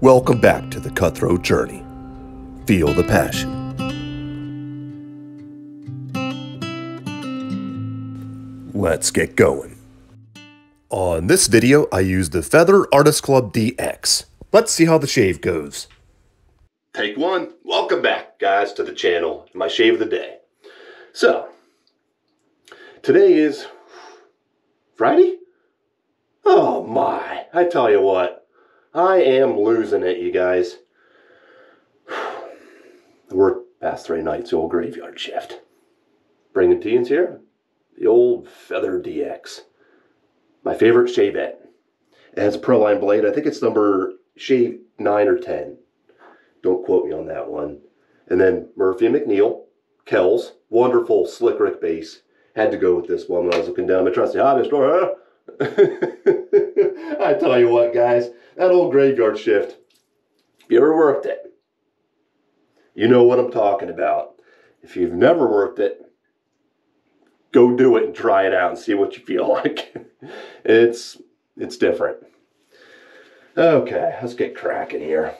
Welcome back to the Cutthroat Journey. Feel the passion. Let's get going. On this video, I use the Feather Artist Club DX. Let's see how the shave goes. Take one. Welcome back, guys, to the channel. My shave of the day. So, today is Friday? Oh my, I tell you what, I am losing it, you guys. Worked past three nights, the old graveyard shift. Bringing teens here, the old Feather DX. My favorite shavette. It has a Proline blade. I think it's number shave 9 or 10. Don't quote me on that one. And then Murphy and McNeill, Kells, wonderful Slick Rick base. Had to go with this one when I was looking down my trusty hobby ah, store. Ah. I tell you what, guys, that old graveyard shift. If you ever worked it, you know what I'm talking about. If you've never worked it, go do it and try it out and see what you feel like. it's it's different. Okay, let's get cracking here.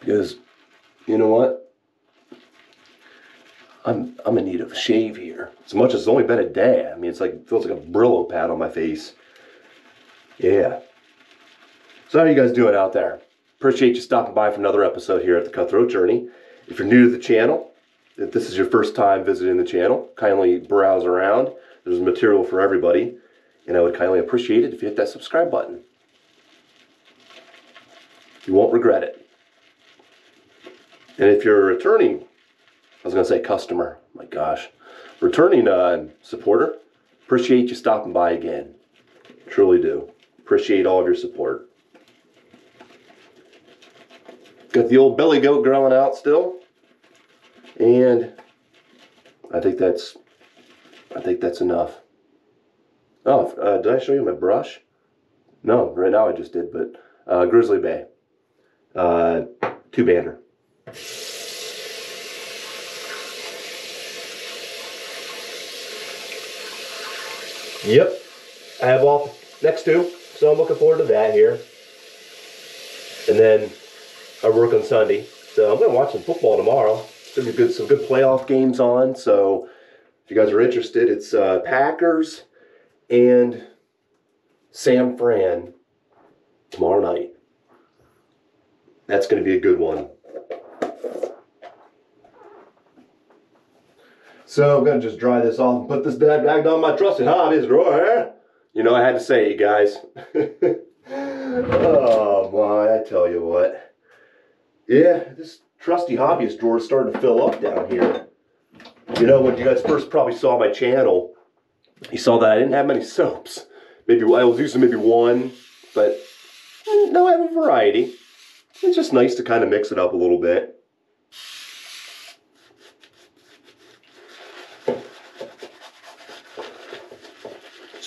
Because you know what? I'm I'm in need of a shave here. As much as it's only been a day. I mean it's like feels like a Brillo pad on my face. Yeah. So how you guys doing out there? Appreciate you stopping by for another episode here at the Cutthroat Journey. If you're new to the channel, if this is your first time visiting the channel, kindly browse around. There's material for everybody. And I would kindly appreciate it if you hit that subscribe button. You won't regret it. And if you're a returning, I was going to say customer, my gosh, returning uh, supporter, appreciate you stopping by again. Truly do. Appreciate all of your support. Got the old belly goat growing out still. And I think that's I think that's enough. Oh, uh, did I show you my brush? No, right now I just did, but uh, Grizzly Bay. Uh, two banner. Yep, I have all next two, so I'm looking forward to that here. And then I work on Sunday, so I'm gonna watch some football tomorrow. There's good, some good playoff games on. So if you guys are interested, it's uh, Packers and San Fran tomorrow night. That's going to be a good one. So I'm going to just dry this off and put this bag back on my trusty hobbies drawer. You know, I had to say it, you guys. oh, my, I tell you what. Yeah, this trusty hobbyist drawer is starting to fill up down here. You know, when you guys first probably saw my channel, you saw that I didn't have many soaps. Maybe I was using maybe one, but now I have a variety. It's just nice to kind of mix it up a little bit.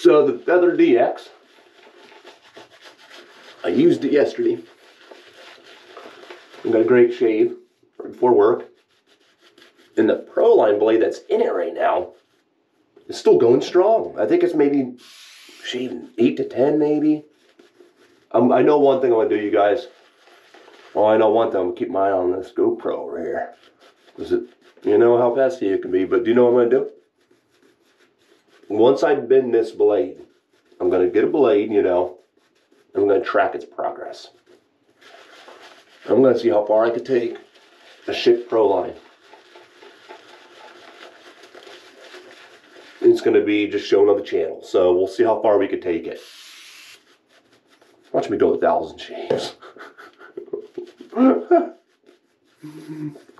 So the Feather DX, I used it yesterday. I got a great shave right before work. And the Proline blade that's in it right now is still going strong. I think it's maybe shaving 8 to 10 maybe. Um, I know one thing I'm going to do, you guys. Oh, I know one thing. I'm going to keep my eye on this GoPro right here. It, you know how pesky it can be, but do you know what I'm going to do? Once I bend this blade, I'm going to get a blade, you know, I'm going to track its progress. I'm going to see how far I could take a ship Proline. It's going to be just shown on the channel, so we'll see how far we could take it. Watch me go a thousand shaves. Because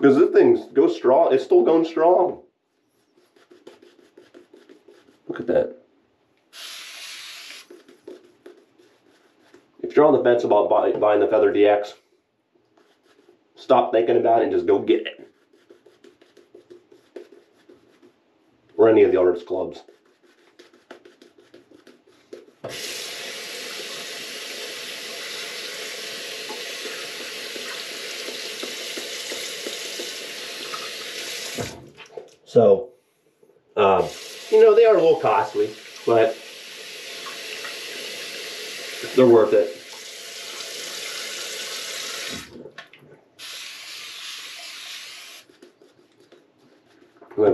this thing goes strong. It's still going strong. Look at that. If you're on the fence about buy, buying the Feather DX, stop thinking about it and just go get it. Or any of the artist clubs. So, um, you know, they are a little costly, but they're worth it.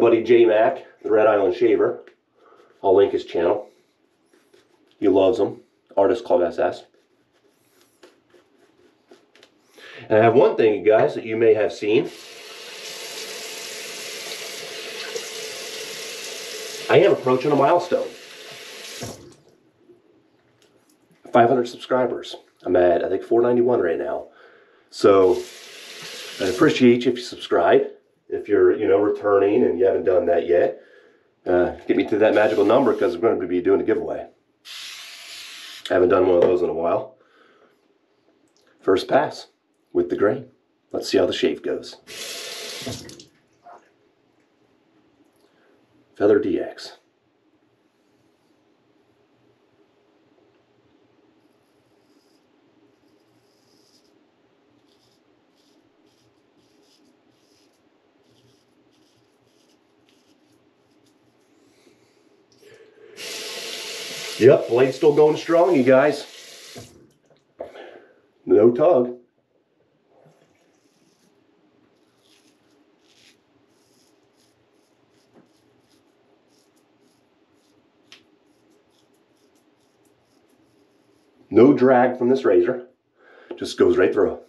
Buddy J Mac, the Red Island Shaver. I'll link his channel. He loves them. Artist Club SS. And I have one thing, you guys, that you may have seen. I am approaching a milestone. 500 subscribers. I'm at, I think, 491 right now. So I appreciate you if you subscribe. If you're, you know, returning and you haven't done that yet, uh, get me to that magical number because we're going to be doing a giveaway. I haven't done one of those in a while. First pass with the grain. Let's see how the shave goes. Feather DX. Yep, blade's still going strong, you guys. No tug. No drag from this razor. Just goes right through.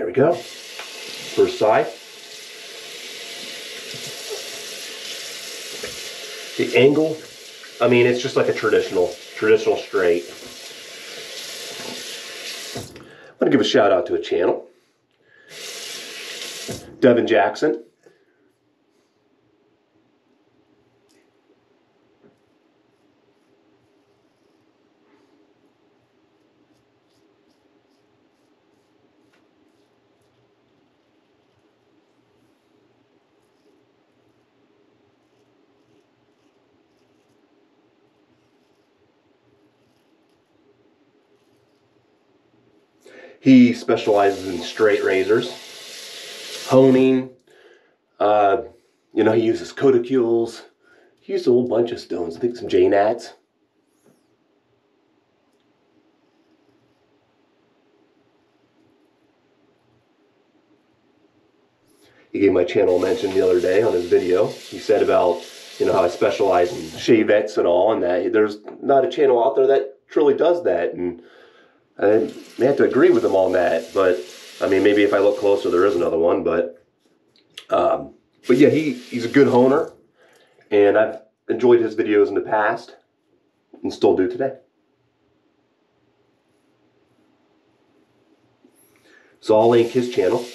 There we go. First side. The angle, I mean, it's just like a traditional, traditional straight. I'm gonna give a shout out to a channel. Devan Jackson. He specializes in straight razors, honing. Uh, you know, he uses coticules. He used a whole bunch of stones. I think some Jnats. He gave my channel a mention the other day on his video. He said about, you know, how I specialize in shavettes and all, and that there's not a channel out there that truly does that. And I may have to agree with him on that, but I mean, maybe if I look closer, there is another one. But, um, but yeah, he he's a good honer, and I've enjoyed his videos in the past, and still do today. So I'll link his channel.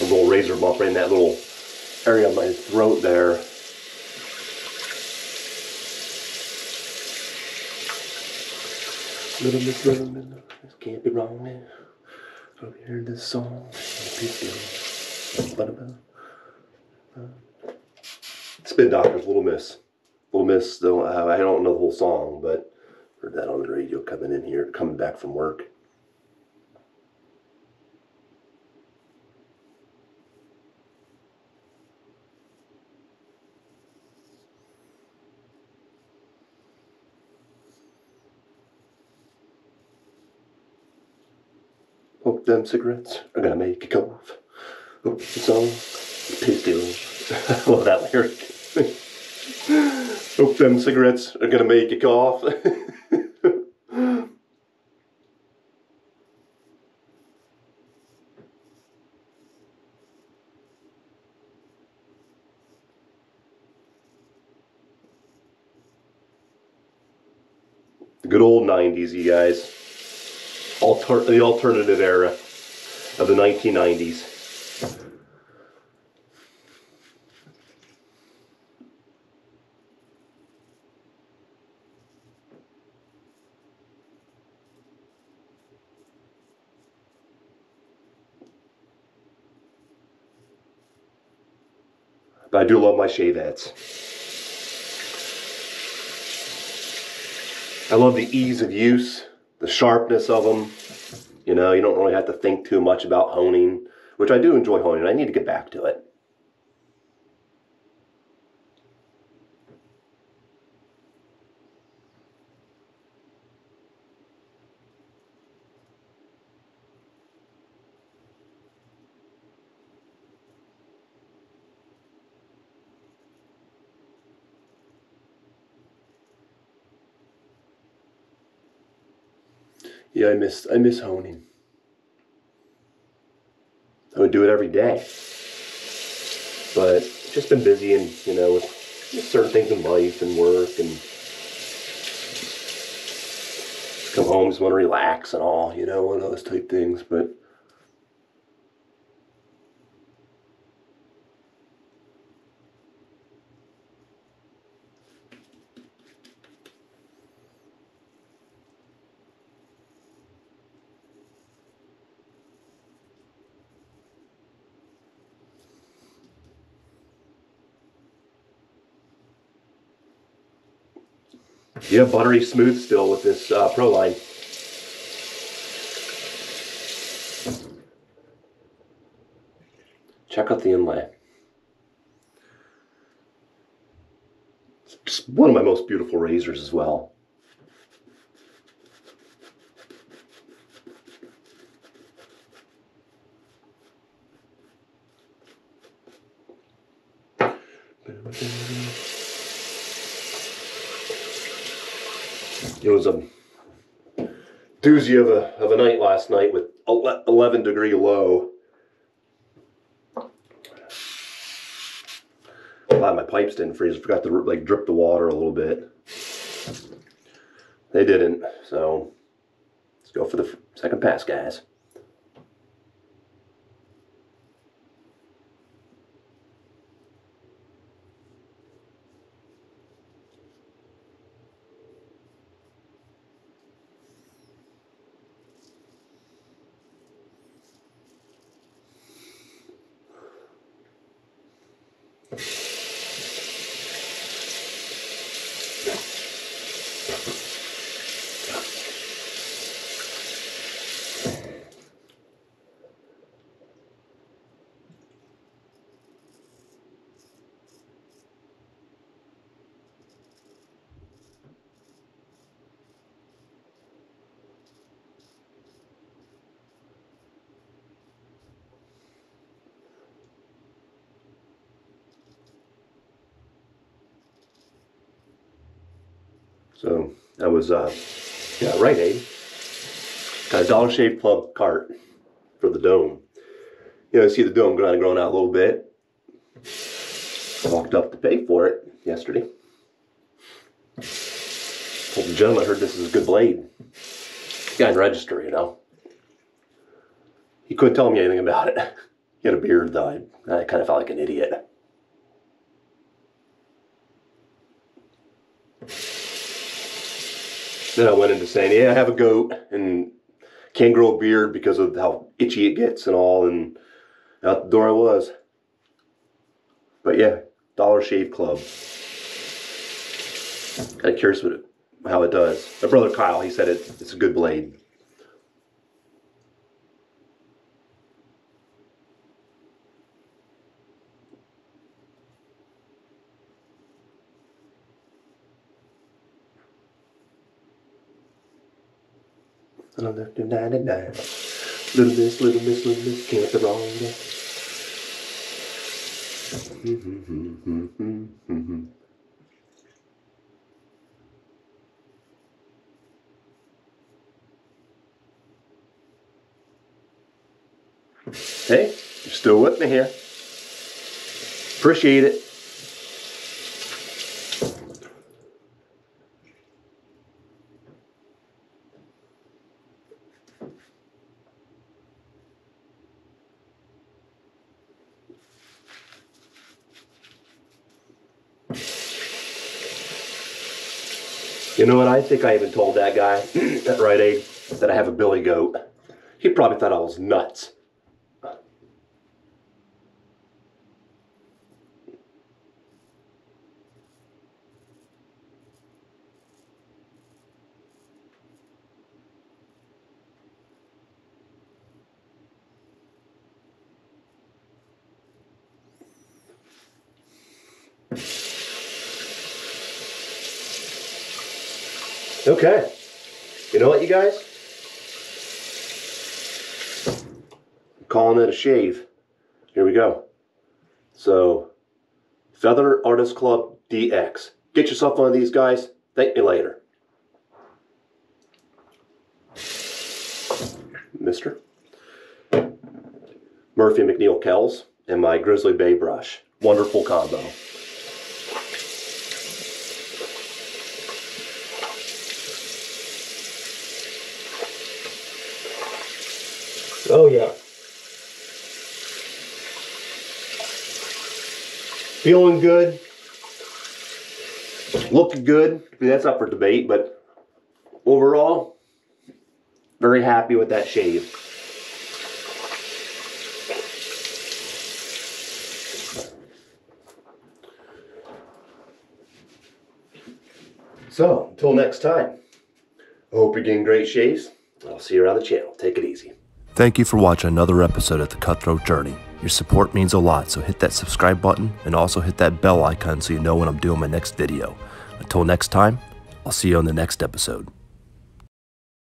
a little razor bump right in that little area of my throat there. Little Miss can't be wrong this song, Spin Doctors, Little Miss. Little Miss, though, I don't know the whole song, but heard that on the radio coming in here, coming back from work. Them cigarettes are gonna make you cough. Hope the song. I love that lyric. Hope them cigarettes are gonna make you cough. the good old 90s, you guys alter the alternative era of the 1990s. But I do love my shavettes. I love the ease of use the sharpness of them. You know, you don't really have to think too much about honing, which I do enjoy honing. I need to get back to it. Yeah, I miss I miss honing. I would do it every day, but just been busy and you know with certain things in life and work and come home just want to relax and all, you know, one of those type things. But Yeah, buttery smooth still with this uh, Proline. Check out the inlay. It's one of my most beautiful razors as well. It was a doozy of a, of a night last night with 11 degree low. Glad my pipes didn't freeze. I forgot to like drip the water a little bit. They didn't, so let's go for the second pass, guys. So that was, uh, yeah, Rite Aid. Got a Dollar Shave Club cart for the dome. You know, I see the dome kind of growing out a little bit. I walked up to pay for it yesterday. Told the gentleman I heard this is a good blade. Guy in register, you know. He couldn't tell me anything about it. He had a beard though. I, I kind of felt like an idiot. Then I went into saying, yeah, I have a goat and can't grow a beard because of how itchy it gets and all. And out the door I was. But yeah, Dollar Shave Club. Kind of curious what it, how it does. My brother Kyle, he said it, it's a good blade. Little miss, little miss, little miss, can't be wrong. Hey, you're still with me here. Appreciate it. You know what? I think I even told that guy at Rite Aid that I have a billy goat. He probably thought I was nuts. Okay. You know what, you guys? I'm calling it a shave. Here we go. So, Feather Artist Club DX. Get yourself one of these guys. Thank me later. Mister. Murphy McNeill Kells and my Grizzly Bay brush. Wonderful combo. Oh yeah. Feeling good. Looking good. I mean, that's up for debate, but overall, very happy with that shave. So, until next time, I hope you're getting great shaves. I'll see you around the channel. Take it easy. Thank you for watching another episode of The Cutthroat Journey. Your support means a lot, so hit that subscribe button and also hit that bell icon so you know when I'm doing my next video. Until next time, I'll see you on the next episode.